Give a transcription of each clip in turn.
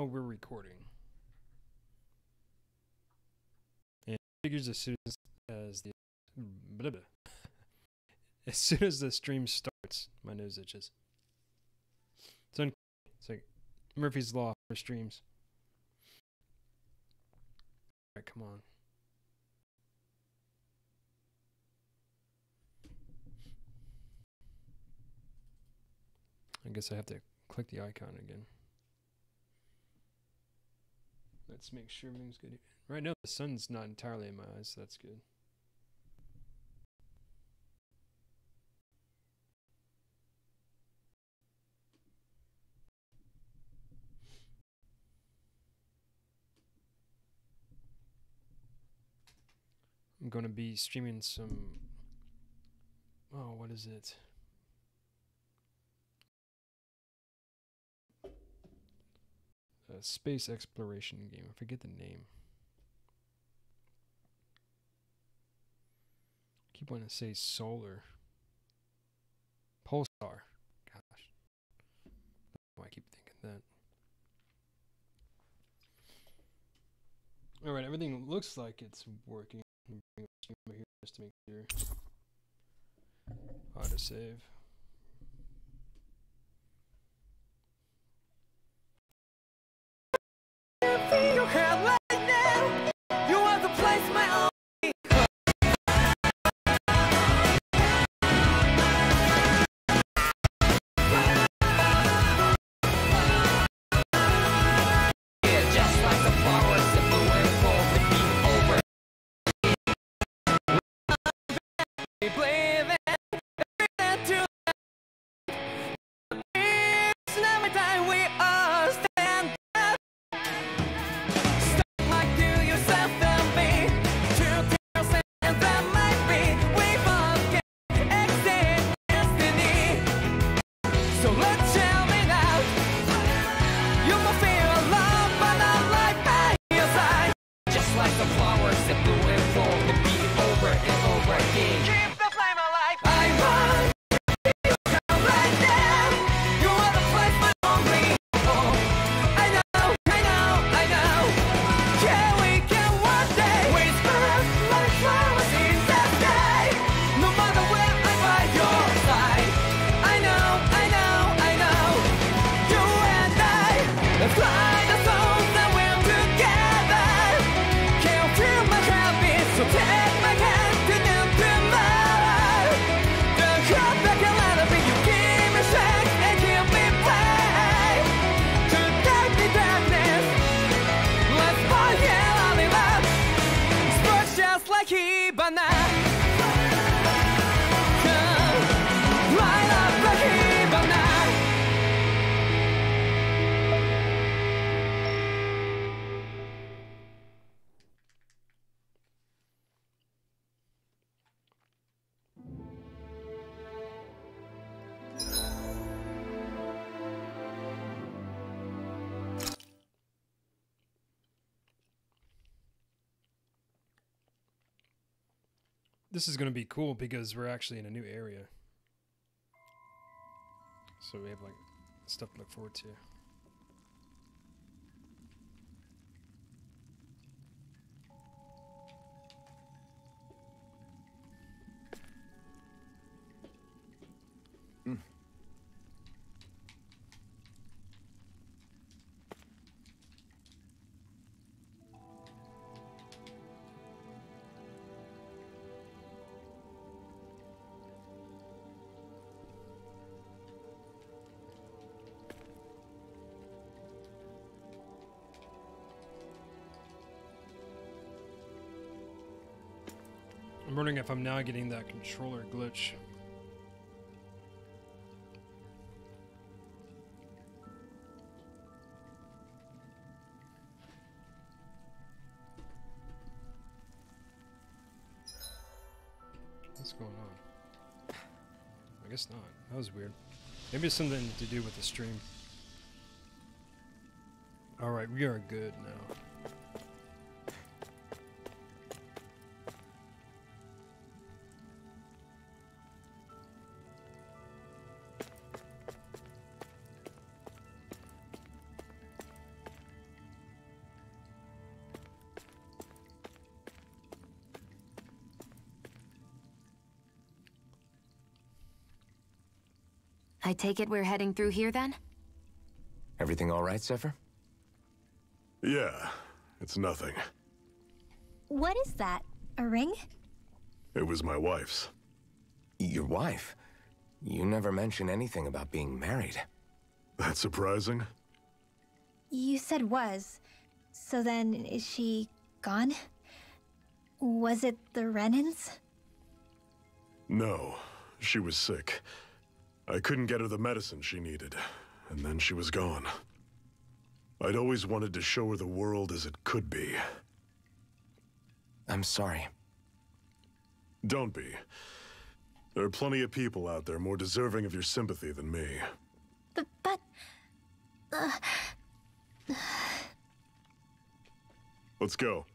Oh, we're recording. And figures as soon as, as the blah, blah. as soon as the stream starts, my nose itches. It's, un- it's like Murphy's law for streams. All right, come on. I guess I have to click the icon again. Let's make sure everything's good. Right now, the sun's not entirely in my eyes, so that's good. I'm going to be streaming some. Oh, what is it? A space exploration game. I forget the name. keep wanting to say solar. Pulsar. Gosh. Why I keep thinking that. Alright, everything looks like it's working. Bring here just to make sure. Auto save. Believe This is going to be cool because we're actually in a new area. So we have like stuff to look forward to. I'm now getting that controller glitch. What's going on? I guess not. That was weird. Maybe it's something to do with the stream. Alright, we are good now. Take it we're heading through here then? Everything all right, Zephyr? Yeah, it's nothing. What is that? A ring? It was my wife's. Your wife? You never mentioned anything about being married. That's surprising. You said was. So then, is she gone? Was it the Renans? No, she was sick. I couldn't get her the medicine she needed, and then she was gone. I'd always wanted to show her the world as it could be. I'm sorry. Don't be. There are plenty of people out there more deserving of your sympathy than me. But, but uh, Let's go.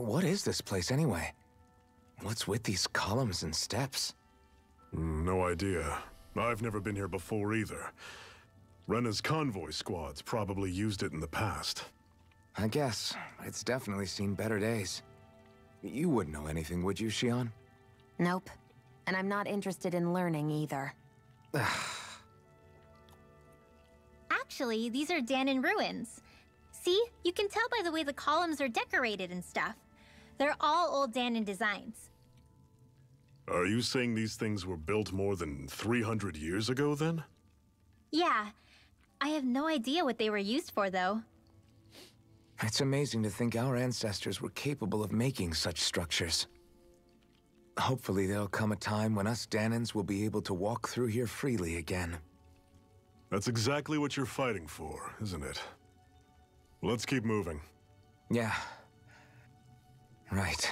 What is this place anyway? What's with these columns and steps? No idea. I've never been here before either. Rena's convoy squads probably used it in the past. I guess. It's definitely seen better days. You wouldn't know anything, would you, Shionne? Nope. And I'm not interested in learning either. actually, these are Dahnan ruins. See? You can tell by the way the columns are decorated and stuff. They're all old Dahnan designs. Are you saying these things were built more than 300 years ago, then? Yeah. I have no idea what they were used for, though. It's amazing to think our ancestors were capable of making such structures. Hopefully there'll come a time when us Dahnans will be able to walk through here freely again. That's exactly what you're fighting for, isn't it? Let's keep moving. Yeah. Right.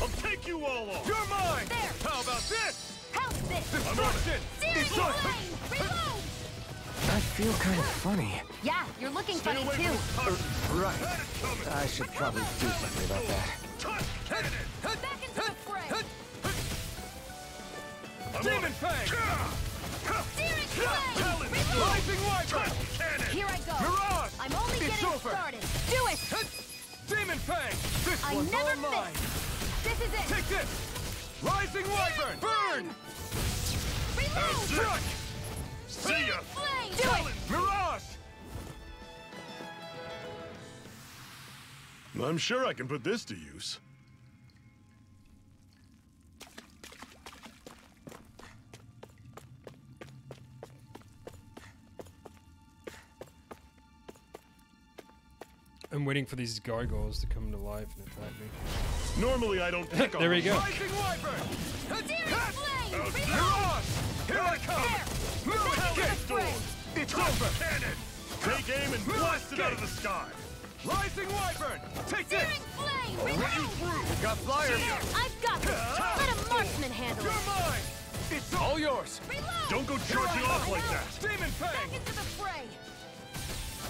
I'll take you all on! You're mine! There! How about this? How's this? Destruction! Searing! Reload! I feel kind of funny. Yeah, you're looking Stay funny too. from the target. Uh, right. Had it coming. I should probably do something about that. Back into the fray! Demon. Fang! Searing flame! Rising Wyvern! Cannon! Here I go. Mirage! I'm only It's getting over. started. Do it. Demon Fang! This I one's never all mine! This is it. Take this! Rising Wyvern! Burn! Reload! Struck! See ya! Flame! Do it. Mirage! I'm sure I can put this to use. I'm waiting for these gargoyles to come to life and attack me. Normally I don't pick on There we go. Rising Wyvern! Searing flame! Out Reload! Mirage! Here I come! Mirage! Get Get storm! It's over! cannon! Take aim and blast it out of the sky! Rising Wyvern! Take Searing this! flame! Run you Reload! through! Got flyers! I've got this! Ah! Let a marksman handle You're it! mine! It's all yours. Don't go charging off like that! Demon Fang! Into the fray!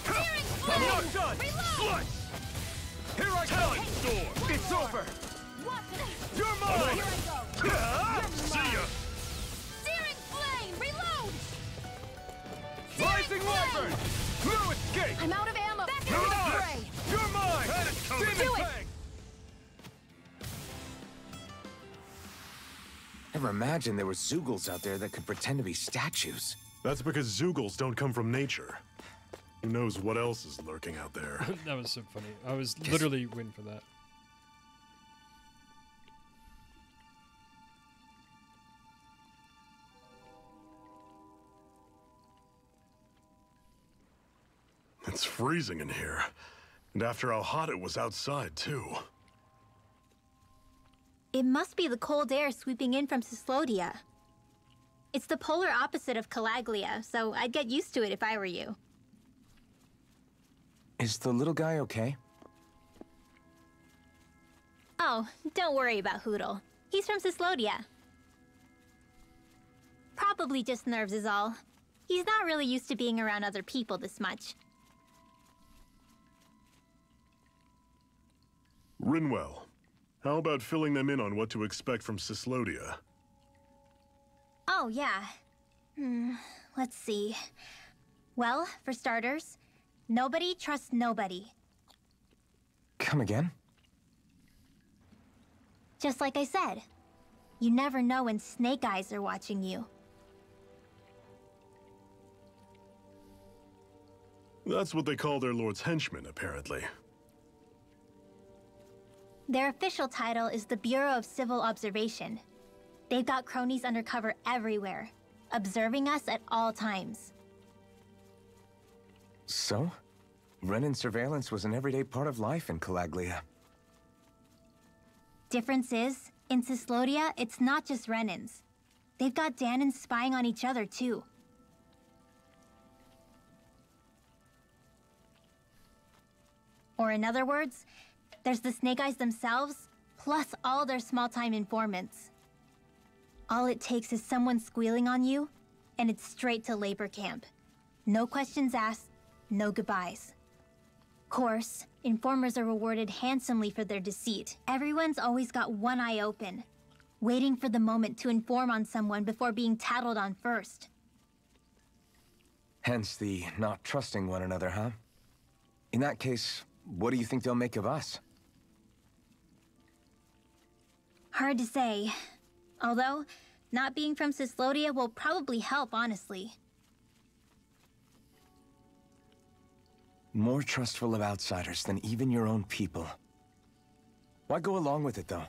I'm not done! Slice! Here I come! Door! It's over! What? You're on mine! it. Ah! See ya! Searing flame! Reload! Rising Wyvern! No escape! I'm out of ammo! Back into No the fray! You're mine! Had coming. Demon Do it. Fang! Never imagined there were Zeugles out there that could pretend to be statues. That's because Zeugles don't come from nature. Who knows what else is lurking out there? that was so funny. I was literally waiting for that. It's freezing in here. And after how hot it was outside, too. It must be the cold air sweeping in from Cyslodia. It's the polar opposite of Calaglia, so I'd get used to it if I were you. Is the little guy okay? Oh, don't worry about Hootle. He's from Cyslodia. Probably just nerves is all. He's not really used to being around other people this much. Rinwell, how about filling them in on what to expect from Cyslodia? Oh, yeah. Hmm, let's see. Well, for starters, nobody trusts nobody. Come again? Just like I said, you never know when Snake Eyes are watching you. That's what they call their lord's henchmen, apparently. Their official title is the Bureau of Civil Observation. They've got cronies undercover everywhere, observing us at all times. So? Renan surveillance was an everyday part of life in Calaglia. Difference is, in Cyslodia, it's not just Renans. They've got Dahnans spying on each other, too. Or in other words, there's the Snake Eyes themselves, plus all their small-time informants. All it takes is someone squealing on you, and it's straight to labor camp. No questions asked, no goodbyes. Course, informers are rewarded handsomely for their deceit. Everyone's always got one eye open, waiting for the moment to inform on someone before being tattled on first. Hence the not trusting one another, huh? In that case, what do you think they'll make of us? Hard to say. Although, not being from Cyslodia will probably help, honestly. More trustful of outsiders than even your own people. Why go along with it, though?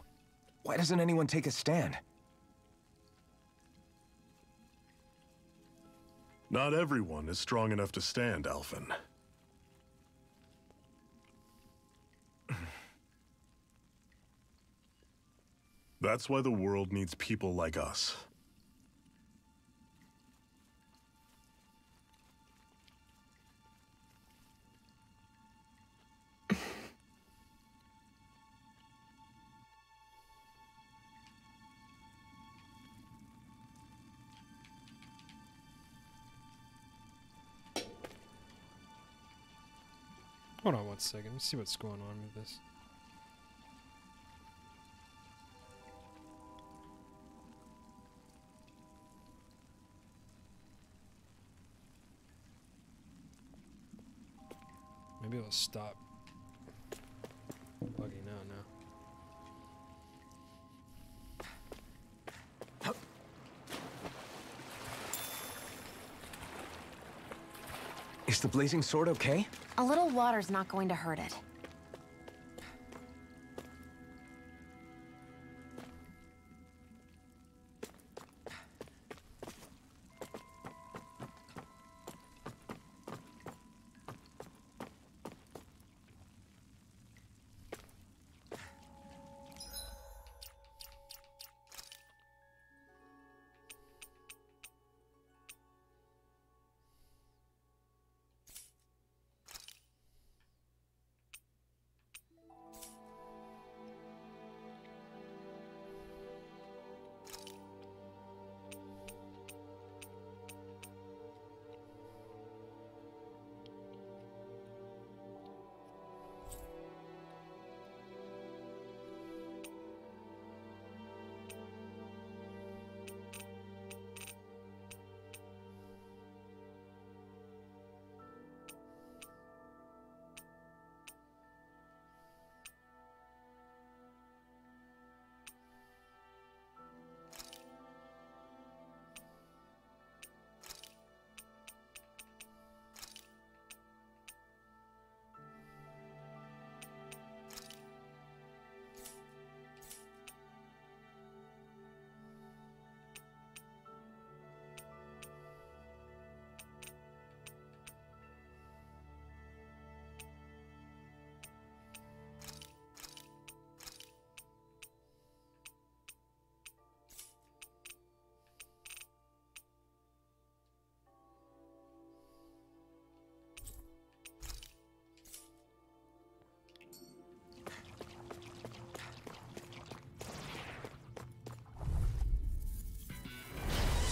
Why doesn't anyone take a stand? Not everyone is strong enough to stand, Alphen. That's why the world needs people like us. Hold on one second. Let's see what's going on with this. Maybe it'll stop bugging out now. Is the blazing sword okay? A little water's not going to hurt it.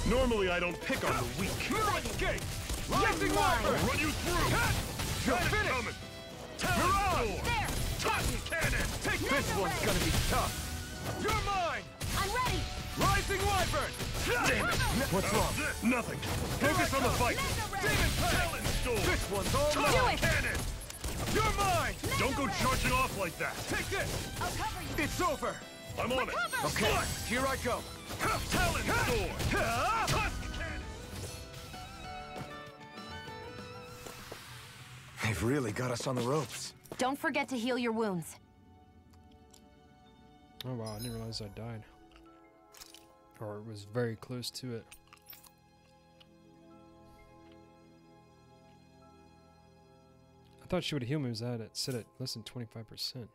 Normally I don't pick on the weak. Escape! Rising Wyvern! Run you through! You're Got it finished! coming! Talon Mirage! Sword! There! Tusk Cannon! Take this one's gonna be tough! You're mine! I'm ready! Rising Wyvern! Damn it! What's wrong? Nothing. Focus on the fight. Demon Talon Sword! This one's all Tusk mine! Cannon! You're mine! Don't go charging off like that. Take this! I'll cover you! It's over! I'm on it. Okay, here I go! They've really got us on the ropes. Don't forget to heal your wounds. Oh wow, I didn't realize I died. Or was very close to it. I thought she would heal me was at it said it less than 25%.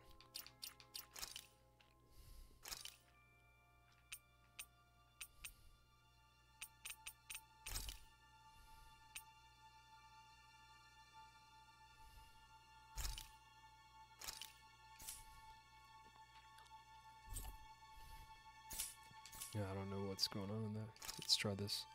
What's going on in that. Let's try this.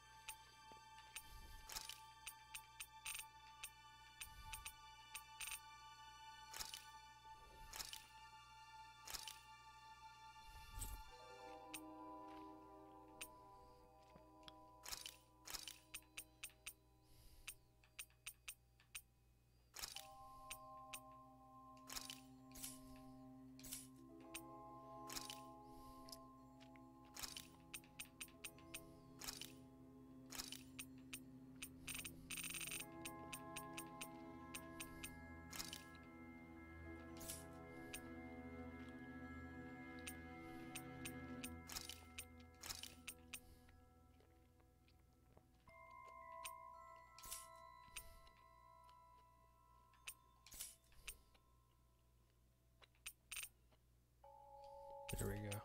There we go.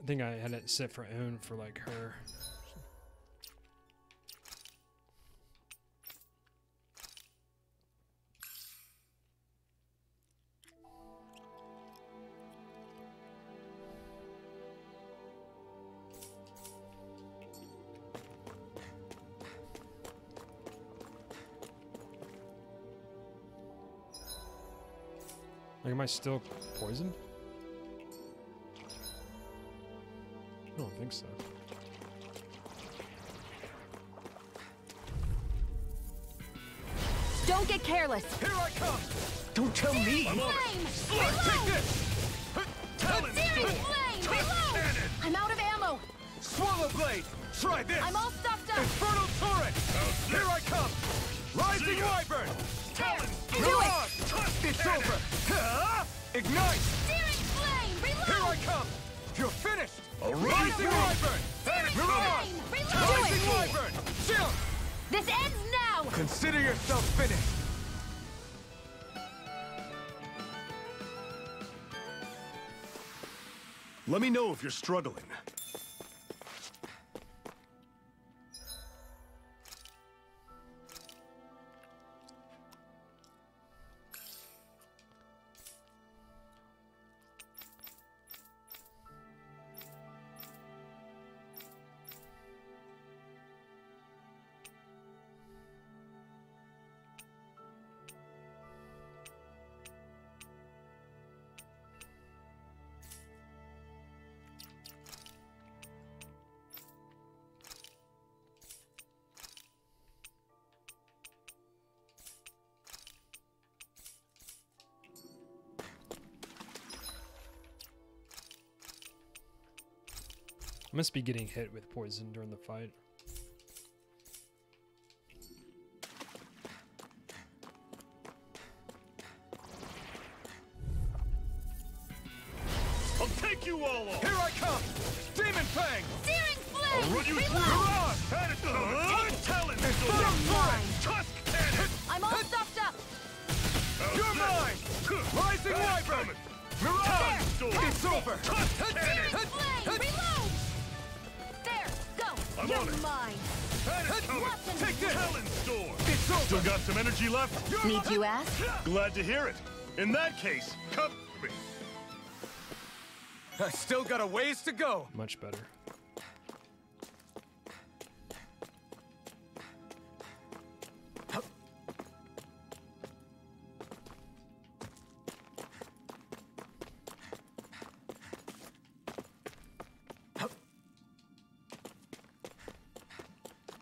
I think I had it set for own for like her. Like, am I still poisoned? Think so. Don't get careless! Here I come! Don't tell me! I'm on it. Flame! Take this! Searing flame! Reload! I'm out of ammo! Swallow Blade! Try this! I'm all stuffed up! Infernal Torrent! How's Here? I come! Rising See ya. Wyvern! Talon Do Sword! it! Tusk It's over! Ignite! Searing flame! Reload! Here I come! You're finished! I'll run you Rising. Wyvern! Searing Mirage! flame! Reload! Rising Wyvern! Chill! This ends now! Consider yourself finished! Let me know if you're struggling. Must be getting hit with poison during the fight. I'll take you all on! Here I come! Demon Fang! Searing I'll flame! run you through! Reload! Mirage! Had it coming! Talon Sword! Infernal Torrent! Tusk Cannon! I'm all stuffed up! How's You're this? mine! Rising Had it Wyvern! coming! Mirage! Talon Sword! It's over! Tusk Searing Cannon! flame! Reload! There! Go! I'm You're on it. mine! Had it coming! Watch Take this! Talon Sword! It's over! Still got some energy left? Need you ask? Glad to hear it. In that case, come to me. I still got a ways to go! Much better.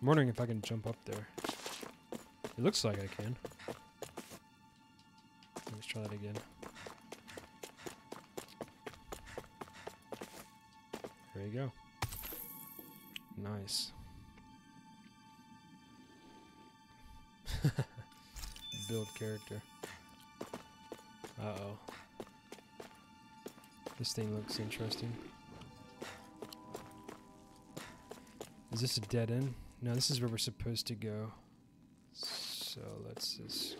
I'm wondering if I can jump up there. It looks like I can. Let's try that again. There you go. Nice. Build character. Uh oh. This thing looks interesting. Is this a dead end? No, this is where we're supposed to go. So let's just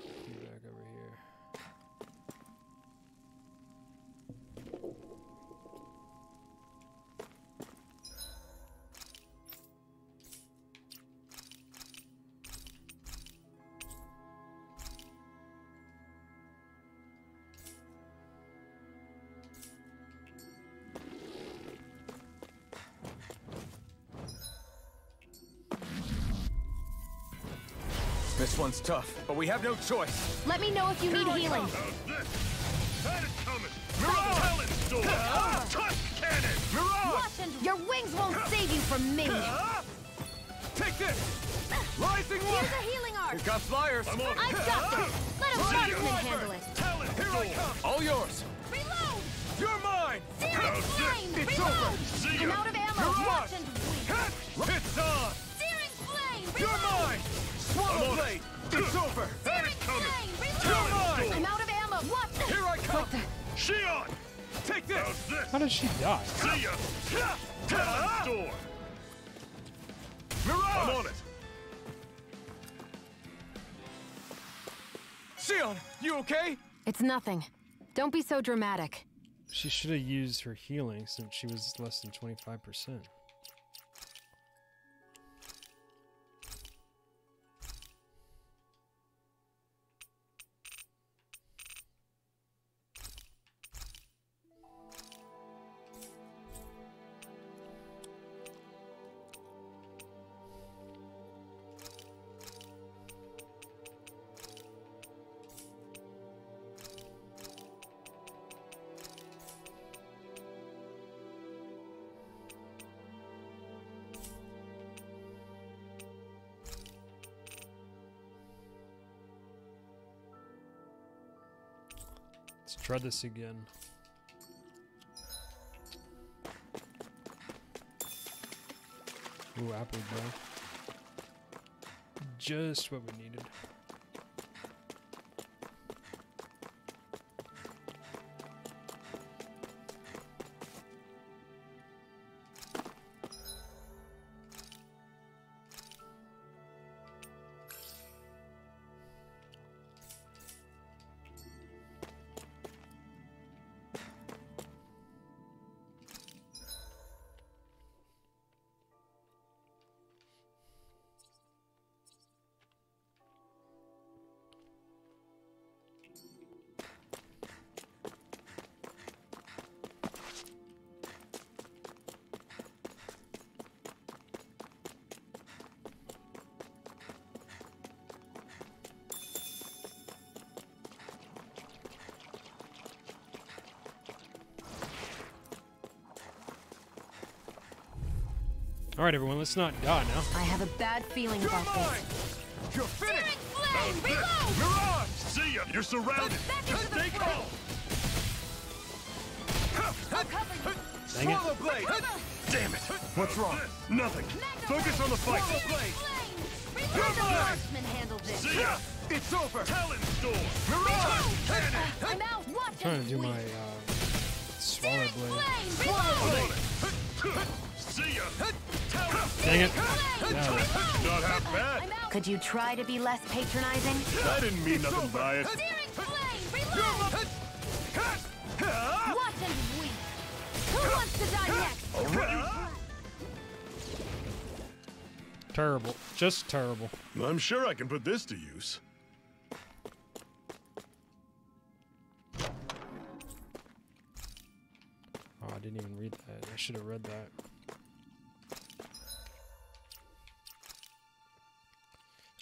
This one's tough, but we have no choice. Let me know if you need healing. Watch Your wings won't save you from me. Take this! Rising Here's a healing arc. We've got flyers! I've got this. Let a marksman handle it. Here I come! All yours! Reload. You're mine! Searing flame. It's Reload. over! I'm out of ammo. You're Watch on. and weep. It's on! Searing flame. You're mine! Swallow blade! It's over! Searing flame. You're Reload. mine! I'm out of ammo. Watch this. Here I come! Shionne! Take this! How did she die? See ya! Talon Sword! Mirage! I'm on it! Shionne, you okay? It's nothing. Don't be so dramatic. She should have used her healing since she was less than 25%. Let's try this again. Ooh, apple bro. Just what we needed. All right, everyone, let's not die now. I have a bad feeling You're about mine! this. You're finished! Flame. Reload. Mirage! See ya! You're surrounded! Back into the Stay fray. I'll cover you. Dang it. Swallow blade! Damn it! What's wrong? Nothing! Focus on the fight! Swallow blade! Flame. The marksman handled this. See ya! It's over! Talon Sword! Mirage! I'm out. Watch trying to do my uh, swallow blade. flame. I'm Reload. on it! See ya! Talon's Dang it. Flame. Yeah. Reload. Not half bad! Could you try to be less patronizing? I didn't mean nothing by it. Searing flame. Reload. Watch and weep. Who wants to die next? I'll Terrible. Just terrible. I'm sure I can put this to use. Oh, I didn't even read that. I should have read that.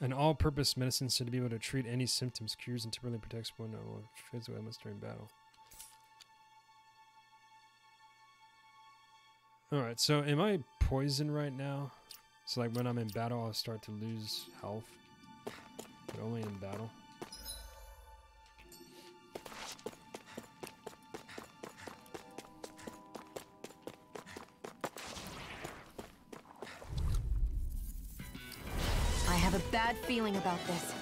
An all-purpose medicine said to be able to treat any symptoms, cures, and temporarily protects one or physical ailments during battle. All right, so am I poisoned right now? So like when I'm in battle, I'll start to lose health, but only in battle. I have a bad feeling about this.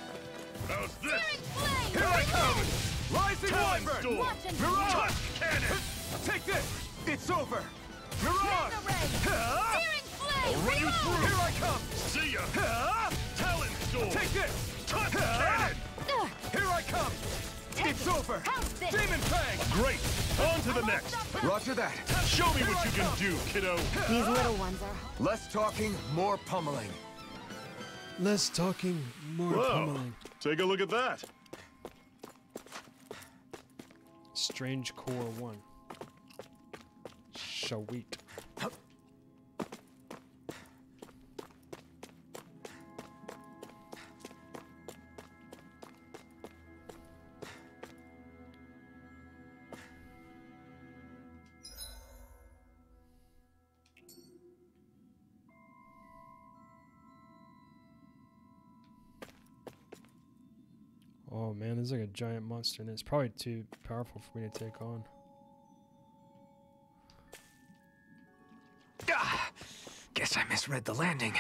How's this? Here I come! Rising Talon Wyvern! Storm! Mirage! Tusk cannon! Take this! It's over! Mirage! I'll run! Here I come! See ya! Talon Storm! Take this! Tusk cannon! Here I come! It's over! Demon Fang! Great! On to the next! Roger that. Show me what you can do, kiddo! These little ones are. Less talking, more pummeling. Less talking, more Whoa! pummeling. Take a look at that! Strange Core 1. Sweet. Oh man, there's like a giant monster and it's probably too powerful for me to take on. Ah, guess I misread the landing.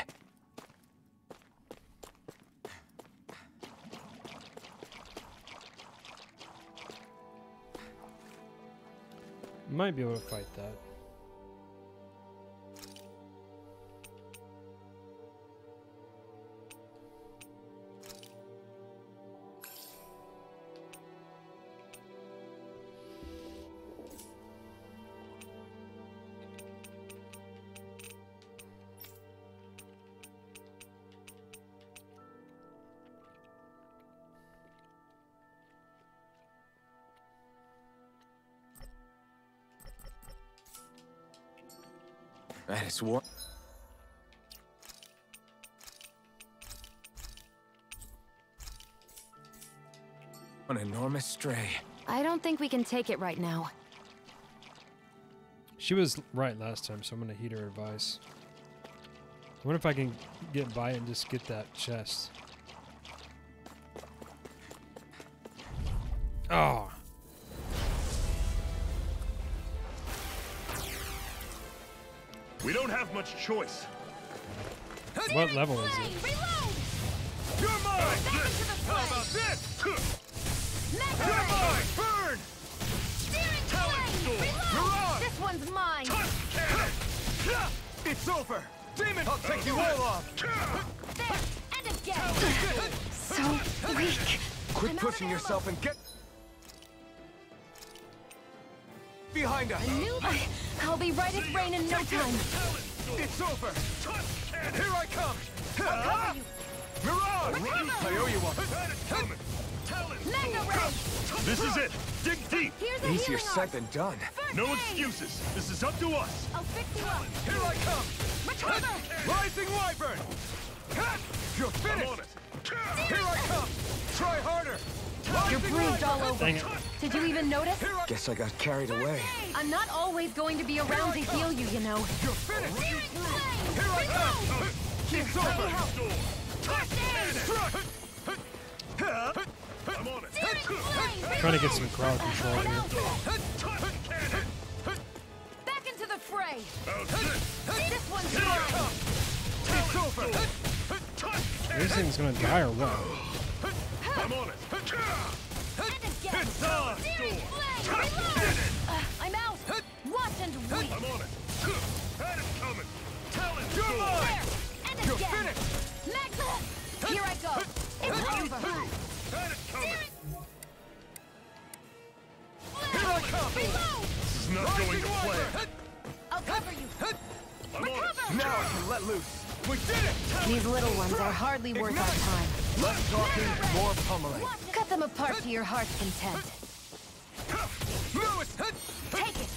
Might be able to fight that. That is one. An enormous stray. I don't think we can take it right now. She was right last time, so I'm gonna heed her advice. I wonder if I can get by and just get that chest. Oh, much choice. what level is it? You're mine! This! How about this? You're mine! Burn! Talon Storm! Mirage! This one's mine. Tusk cannon! It's over! Demon! I'll take you all off! There and again. So weak. Quit I'm pushing yourself and get... Behind us! Knew that. I'll be right as rain in no time. It's over! Here I come! Cover you. Mirage! I owe you one! That is coming! Talon Mega ray. This is it! Dig deep! Easier said than done. First No excuses! This is up to us! I'll fix you up. Here I come! Recover. Rising Wyvern! You're finished! Here I come! Try harder! You're bruised all over. Dang it. Did you even notice? I... Guess I got carried away. I'm not always going to be around to heal you, you know. You're finished! Here I come! It's over! Storm! Tusk cannon! Huh? I'm on it! Trying to get some crowd control here. Tusk cannon! Back into the fray. How's this? This one's Here mine. come! It's over! Touch This thing's gonna die or what? I'm on it! And again. It's! Searing flame. Reload. Uh, I'm out. Watch and weep. I'm on it! Is coming! Talon You're mine! And You're finished! Magnum. Here I go. It's run over. through! That is coming! Here I come! Reload. This is not going to plan! I'll cover you. I'm on it! Recover. Now I can let loose! We did it! These little ones are hardly worth our time. Less talking, more pummeling. Cut them apart to your heart's content. Lewis! Take it.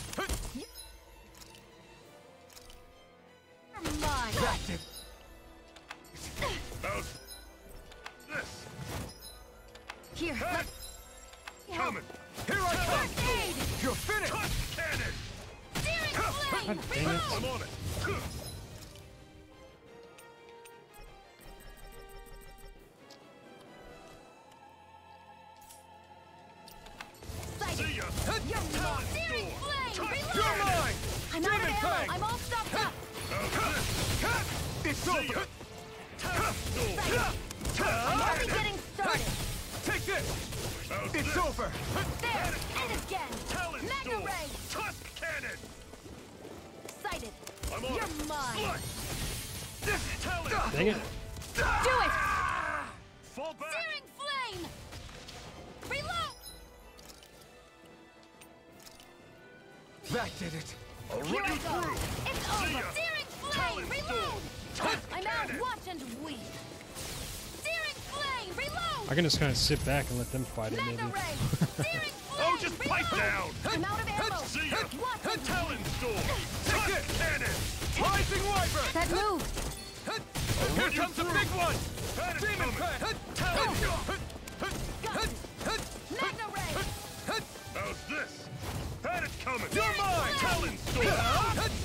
You're mine. That's it! This? Here, let Coming! Here I come! First aid. You're finished! Tusk cannon! Searing flame. God dang it. I'm on it! I can just kind of sit back and let them fight it, maybe. Mega Ray! Searing flame! Oh, just pipe down! I'm out of ammo! See ya! Talon storm! Take Tusk this. cannon! Rising Wyvern! That moved! Oh, Here comes the big one! Demon coming! Fang! Talon storm! Got it! Mega Ray! How's this? Had it coming! You're mine! Talon storm!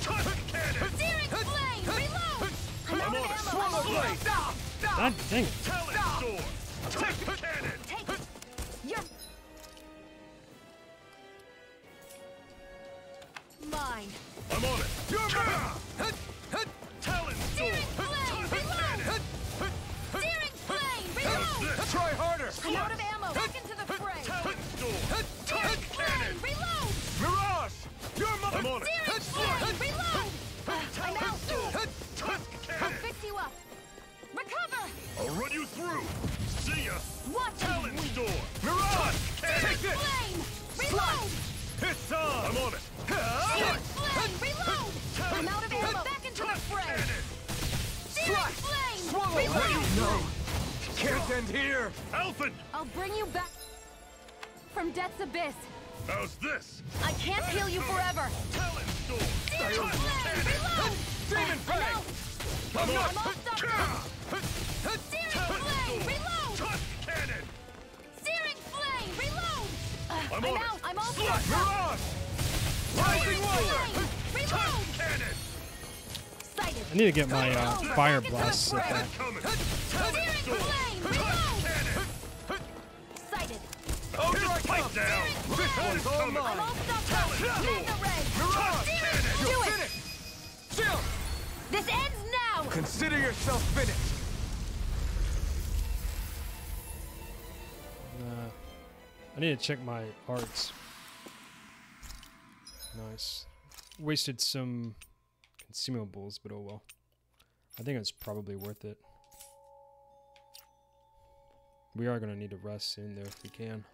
Tusk cannon! Searing flame! Reload! I'm out on of it. ammo! Swallow blade! Stop! God dang it. Mine! I'm on it! You're mine! Talon storm! Searing flame! Reload! Searing flame! Reload! Try harder! I'm out of ammo! Back into the fray! Talon storm! Searing cannon! flame! Reload! Mirage! You're mine! I'm on it! Searing flame! Reload! Uh, I'm out! I'll fix you up! Recover! I'll run you through! See ya! Watch Talon and! Mirage! Tusk cannon! Take this! Flame! Reload! No! Can't end here! Alphen! I'll bring you back from death's abyss. How's this? I can't heal you forever. Talon storm! Searing Tusk flame! Reload! Demon I'm Fang! out! I'm on I'm it! all stuck up! Searing flame! Reload! Tusk cannon! Searing flame! Reload! Uh, I'm I'm out! I'm all Slut! stuck up! Mirage! Rising Wyvern! Flame! Reload! Tusk cannon! I need to get my uh, fire Back into the blast set back. Coming! Searing Talon storm! flame! Tusk Reload! cannon! Sighted! Oh, just pipe down! This one's all mine! all stuck up! Mega ray! Mirage! You're finished! Jill! This ends now! Consider yourself finished! Uh, I need to check my arts. Nice. Wasted some consumables, but oh well. I think it's probably worth it. We are gonna need to rest soon though if we can.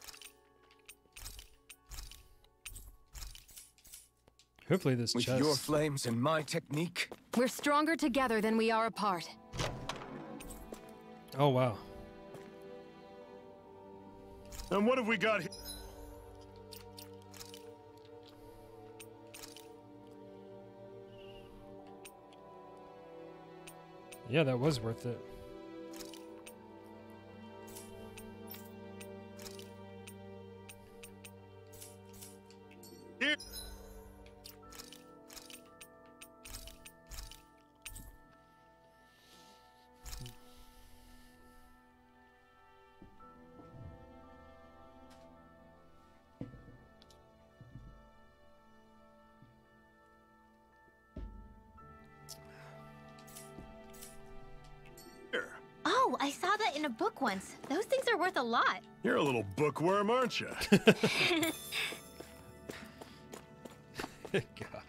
Hopefully this With chest. your flames and my technique, We're stronger together than we are apart. oh wow. And what have we got here? Yeah, that was worth it. Lot. You're a little bookworm, aren't you? God.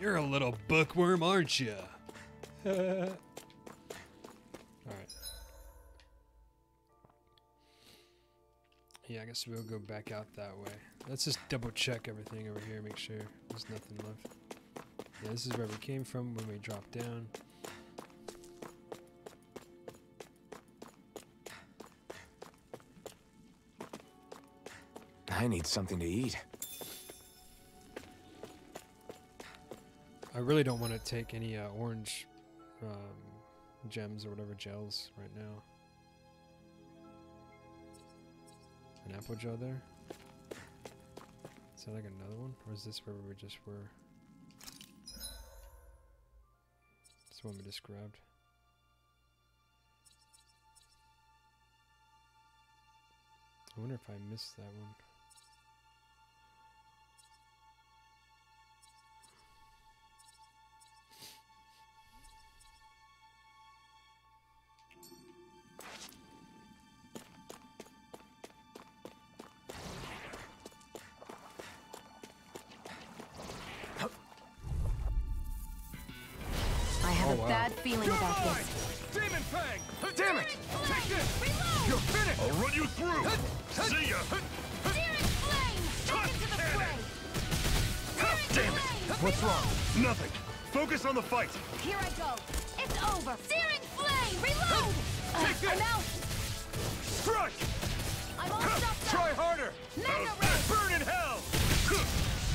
You're a little bookworm, aren't you? Alright. Yeah, I guess we'll go back out that way. Let's just double check everything over here, make sure there's nothing left. Yeah, this is where we came from when we dropped down. I need something to eat. I really don't want to take any uh, orange um, gems or whatever gels right now. An apple gel there. Is that like another one? Or is this where we just were? This one we just grabbed. I wonder if I missed that one. Burn in hell!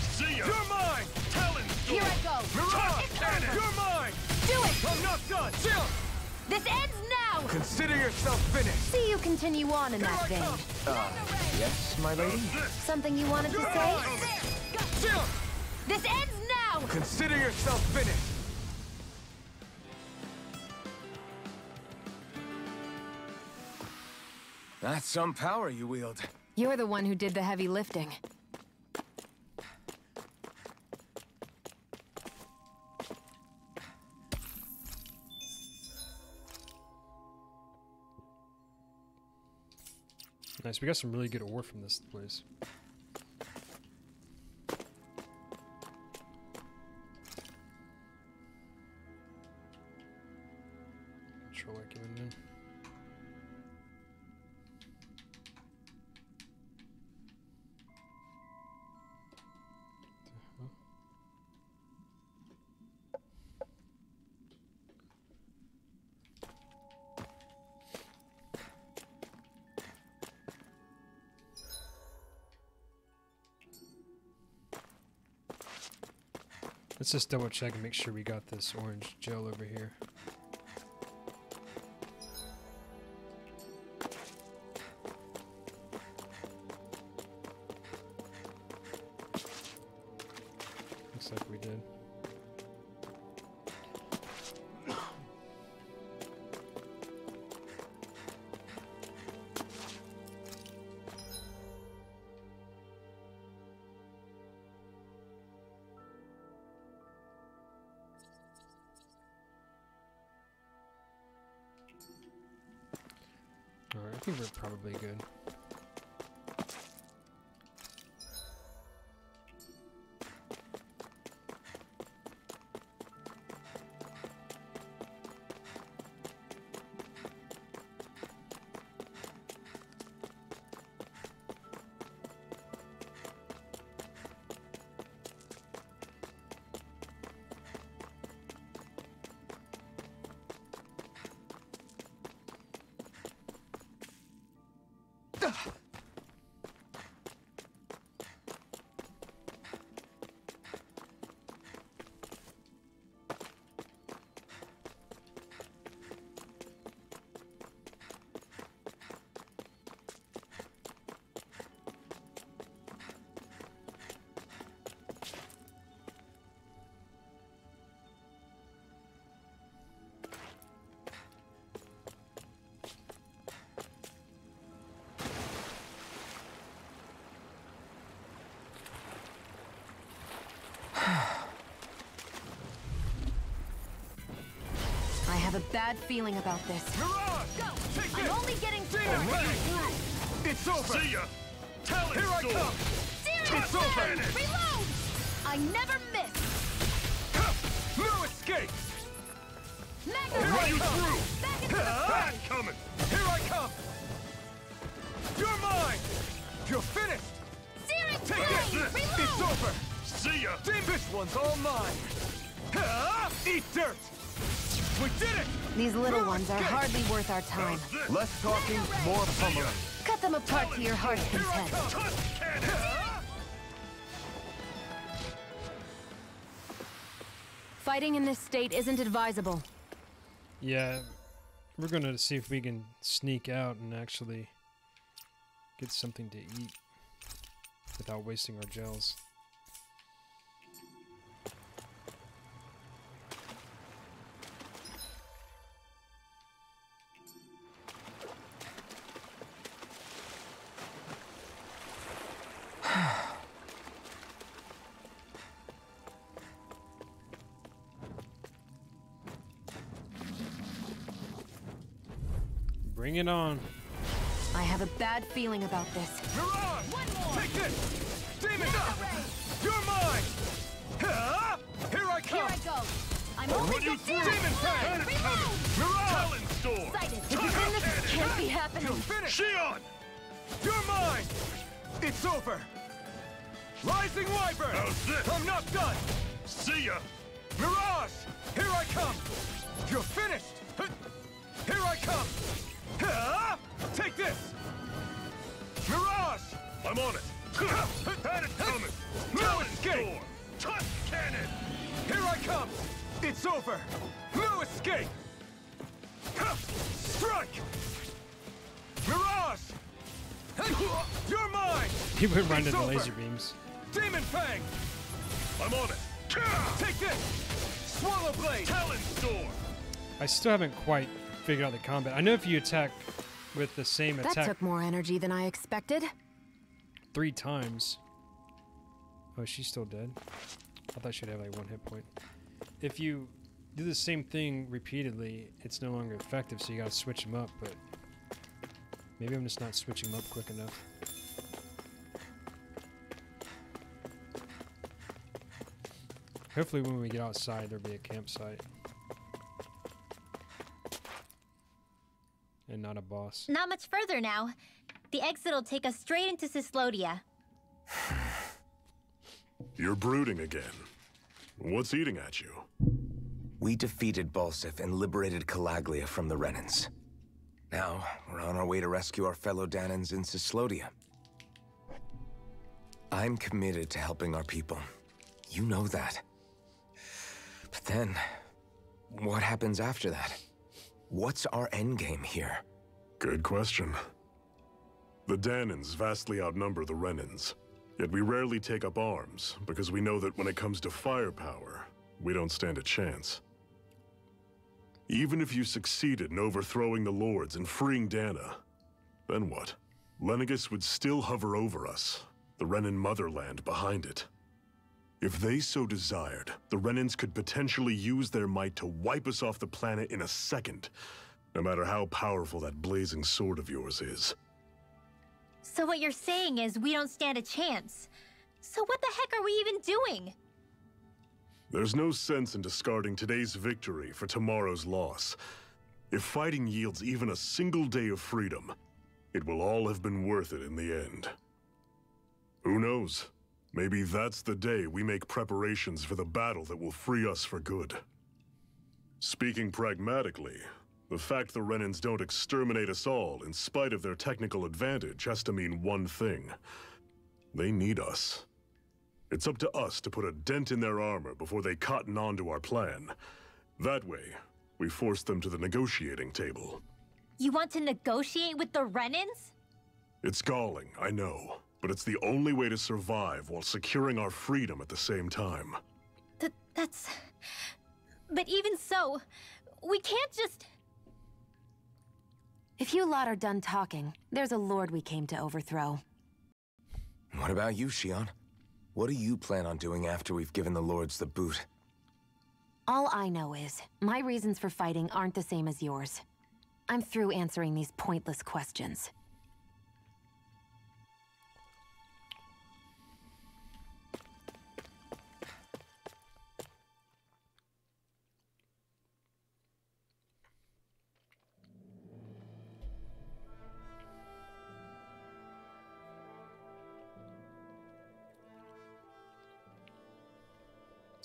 See ya! You're mine! Talon Here I go! Mirage! It's over! You're mine! Do it! I'm not done! Chill! This ends now! Consider yourself finished! See you continue on in that Here I vein. come! Mega Ray! Yes, my lady? Something you wanted to say? mine! There! Go! Chill! This ends now! Consider yourself finished! That's some power you wield. You're the one who did the heavy lifting. Nice. We got some really good ore from this place. Let's just double check and make sure we got this orange gel over here. Think we're probably good. A bad feeling about this. Mirage! Go! Take I'm this! only getting Demon through! Fang! It's over! See ya! Talon Here I Storm! come! Searing It's over! Reload! I never miss! No escape! Mega I'll run Ray! you through! Back into the Back fray! coming! Here I come! You're mine! You're finished! Searing Take flame! this! Reload! It's over! See ya! Dim- This one's all mine! Ah! Eat dirt! We did it! These little No ones are escape! hardly worth our time. Less talking, more pummeling. Cut them apart to your heart's content. come! Tusk cannon! Fighting in this state isn't advisable. Yeah, we're gonna see if we can sneak out and actually get something to eat without wasting our gels. Bring it on. I have a bad feeling about this. Mirage! One more! Take this! Demon! You're mine! Here I come! Here! I go! I'm I'm only Run you good. Demon Fang! Reload! Mirage! Talon Storm! Excited. Tunnel This Cannon! can't be happening. You're finished! Shionne! You're mine! It's over! Rising Wyvern! How's this? I'm not done! See ya! Mirage! Here I come! You're finished! Here I come! Ah! Take this! Mirage! I'm on it! Had it coming! No escape! Storm! Tusk Cannon! Here I come! It's over! No escape! Strike! Mirage! You're mine! He went right into the laser beams. Demon Fang! I'm on it! Take this! Swallow Blade! Talon Storm! I still haven't quite figured out the combat. I know if you attack with the same That attack took more energy than I expected. three times. Oh, she's still dead. I thought she'd have like one hit point. If you do the same thing repeatedly, it's no longer effective, so you gotta switch them up, but maybe I'm just not switching them up quick enough. Hopefully when we get outside there'll be a campsite. And not a boss. Not much further now. The exit will take us straight into Cyslodia. You're brooding again. What's eating at you? We defeated Balseph and liberated Calaglia from the Renans. Now, we're on our way to rescue our fellow Dahnans in Cyslodia. I'm committed to helping our people. You know that. But then, what happens after that? What's our endgame here? Good question. The Dahnans vastly outnumber the Renans. Yet we rarely take up arms, because we know that when it comes to firepower, we don't stand a chance. Even if you succeeded in overthrowing the Lords and freeing Dahna, then what? Lenegis would still hover over us, the Renan motherland behind it. If they so desired, the Renans could potentially use their might to wipe us off the planet in a second, no matter how powerful that blazing sword of yours is. So what you're saying is we don't stand a chance. So what the heck are we even doing? There's no sense in discarding today's victory for tomorrow's loss. If fighting yields even a single day of freedom, it will all have been worth it in the end. Who knows? Maybe that's the day we make preparations for the battle that will free us for good. Speaking pragmatically, the fact the Renans don't exterminate us all in spite of their technical advantage has to mean one thing. They need us. It's up to us to put a dent in their armor before they cotton on to our plan. That way, we force them to the negotiating table. You want to negotiate with the Renans? It's galling, I know, but it's the only way to survive while securing our freedom at the same time. Th- that's. But even so, we can't just. If you lot are done talking, there's a lord we came to overthrow. What about you, Shionne? What do you plan on doing after we've given the Lords the boot? All I know is, my reasons for fighting aren't the same as yours. I'm through answering these pointless questions.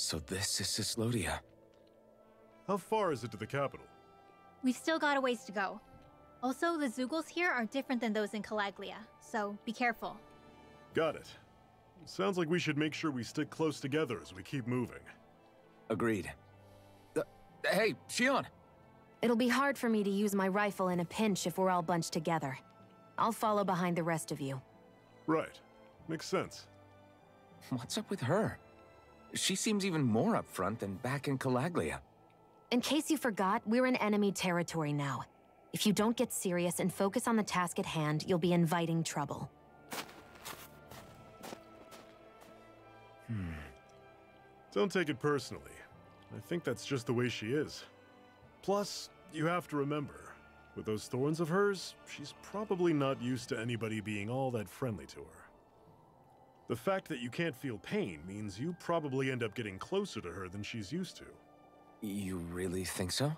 So this is Cyslodia. How far is it to the capital? We've still got a ways to go. Also, the Zeugles here are different than those in Calaglia, so be careful. Got it. Sounds like we should make sure we stick close together as we keep moving. Agreed. Uh, hey, Shionne! It'll be hard for me to use my rifle in a pinch if we're all bunched together. I'll follow behind the rest of you. Right. Makes sense. What's up with her? She seems even more upfront than back in Calaglia. In case you forgot, we're in enemy territory now. If you don't get serious and focus on the task at hand, you'll be inviting trouble. Hmm. Don't take it personally. I think that's just the way she is. Plus, you have to remember, with those thorns of hers, she's probably not used to anybody being all that friendly to her. The fact that you can't feel pain means you probably end up getting closer to her than she's used to. You really think so?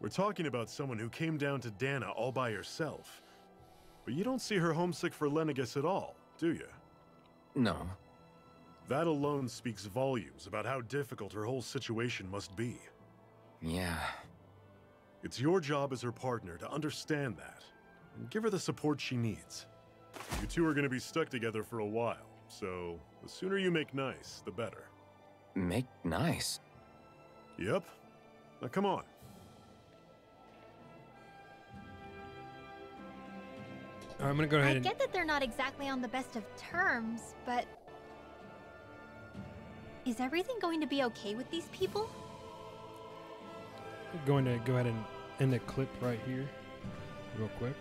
We're talking about someone who came down to Dahna all by herself. But you don't see her homesick for Lenegis at all, do you? No. That alone speaks volumes about how difficult her whole situation must be. Yeah. It's your job as her partner to understand that and give her the support she needs. You two are going to be stuck together for a while, so the sooner you make nice, the better. Make nice. Yep. Now come on. I'm gonna go I ahead and get that they're not exactly on the best of terms, but. Is everything going to be okay with these people? going to go ahead and end the clip right here, real quick.